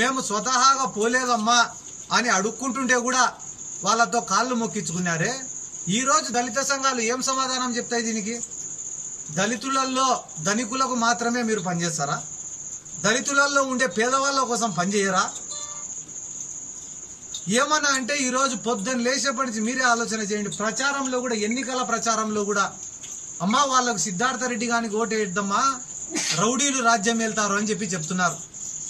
మేము స్వతహాగా పోలేదమ్మా అని అడుక్కుంటుంటే కూడా వాళ్ళతో కాళ్ళు మొక్కించుకున్నారే. ఈ రోజు దళిత సంఘాలు ఏం సమాధానం చెప్తాయి దీనికి? దళితులలో ధనికులకు మాత్రమే మీరు పనిచేస్తారా? దళితులలో ఉండే పేదవాళ్ళ కోసం పనిచేయరా? ఏమన్నా అంటే ఈరోజు పొద్దున్న లేచేపటి నుంచి మీరే ఆలోచన చేయండి. ప్రచారంలో కూడా ఎన్నికల ప్రచారంలో కూడా అమ్మా వాళ్ళకు సిద్ధార్థ రెడ్డి గానికి ఓటు వేద్దామా? రౌడీలు రాజ్యం వెళ్తారు అని చెప్పి చెప్తున్నారు.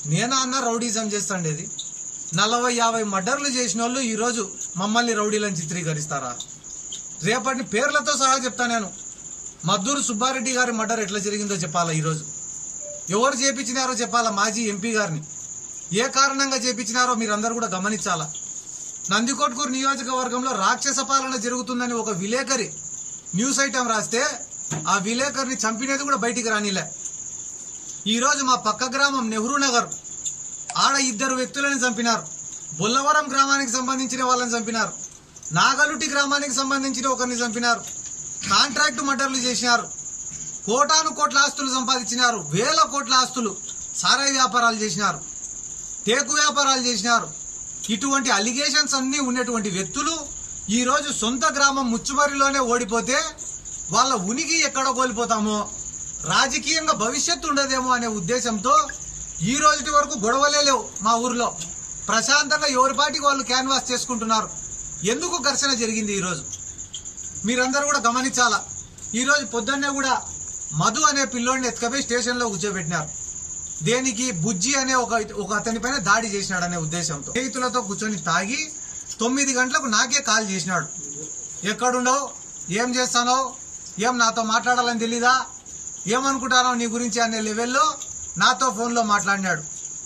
నేనా అన్న రౌడీజం చేస్తాండేది. నలభై యాభై మర్డర్లు చేసిన వాళ్ళు ఈరోజు మమ్మల్ని రౌడీలను చిత్రీకరిస్తారా? రేపటిని పేర్లతో సహా చెప్తా నేను. మద్దూరు సుబ్బారెడ్డి గారి మర్డర్ ఎట్లా జరిగిందో చెప్పాలా ఈరోజు ఎవరు చేపించినారో చెప్పాలా మాజీ ఎంపీ గారిని. ఏ కారణంగా చేపించినారో మీరందరూ కూడా గమనించాలా. నందికొట్కూరు నియోజకవర్గంలో రాక్షస పాలన జరుగుతుందని ఒక విలేకరి న్యూస్ ఐటెం రాస్తే ఆ విలేకరిని చంపినది కూడా బయటికి రానిలే. ఈరోజు మా పక్క గ్రామం నెహ్రూ నగర్. ఆడ ఇద్దరు వ్యక్తులను చంపినారు. బొల్లవరం గ్రామానికి సంబంధించిన వాళ్ళని చంపినారు. నాగలుటి గ్రామానికి సంబంధించిన ఒకరిని చంపినారు. కాంట్రాక్టు మర్డర్లు చేసినారు. కోటాను కోట్ల ఆస్తులు సంపాదించినారు. వేల కోట్ల ఆస్తులు సారాయి వ్యాపారాలు చేసినారు. టేకు వ్యాపారాలు చేసినారు. ఇటువంటి అలిగేషన్స్ అన్నీ ఉన్నటువంటి వ్యక్తులు ఈరోజు సొంత గ్రామం ముచ్చుమరిలోనే ఓడిపోతే వాళ్ళ ఉనికి ఎక్కడ కోల్పోతామో రాజకీయంగా భవిష్యత్తు ఉండదేమో అనే ఉద్దేశంతో ఈ రోజుటి వరకు గొడవలే లేవు మా ఊర్లో. ప్రశాంతంగా ఎవరిపాటికి వాళ్ళు క్యాన్వాస్ చేసుకుంటున్నారు. ఎందుకు ఘర్షణ జరిగింది ఈరోజు మీరందరూ కూడా గమనించాలా? ఈరోజు పొద్దున్నే కూడా మధు అనే పిల్లోడిని ఎత్తుకపోయి స్టేషన్లో కూర్చోబెట్టినారు. దేనికి? బుజ్జి అనే ఒక ఒక అతని పైన దాడి చేసినాడనే ఉద్దేశంతో. స్నేహితులతో కూర్చొని తాగి తొమ్మిది గంటలకు నాకే కాల్ చేసినాడు. ఎక్కడుండవు? ఏం చేస్తానో? ఏం నాతో మాట్లాడాలని తెలీదా? ఏమనుకుంటానో నీ గురించి అనే లెవెల్లో నాతో ఫోన్లో మాట్లాడినాడు.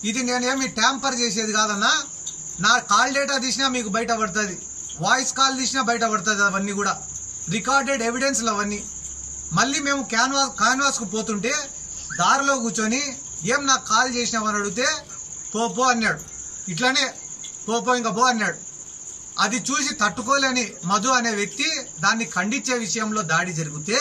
ఇది నేనేమి ట్యాంపర్ చేసేది కాదన్నా నా కాల్ డేటా తీసినా మీకు బయట పడుతుంది. వాయిస్ కాల్ తీసినా బయట పడుతుంది అవన్నీ కూడా. రికార్డెడ్ ఎవిడెన్స్లు అవన్నీ. మళ్ళీ మేము క్యాన్వాస్ క్యాన్వాస్కు పోతుంటే దారిలో కూర్చొని ఏం నాకు కాల్ చేసినామని అడిగితే పో పో అన్నాడు. ఇట్లానే పో పో ఇంకా పో అన్నాడు. అది చూసి తట్టుకోలేని మధు అనే వ్యక్తి దాన్ని ఖండించే విషయంలో దాడి జరిగితే